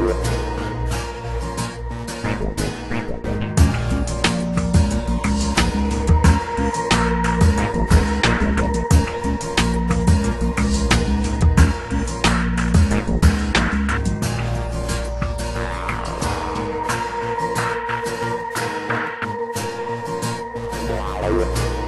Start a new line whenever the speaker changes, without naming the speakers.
Wow. Ira.